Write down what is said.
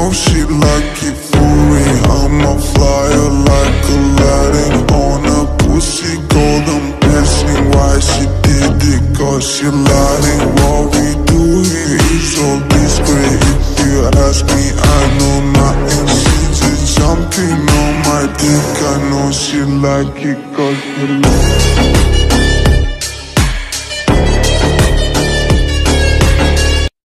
I know she like it for I'm a flyer like Aladdin On a pussy golden blessing Why she did it? Cause she lying. What we do here is all discreet. If you ask me I know nothing. She's just jumping on my dick. I know she like it cause she like it.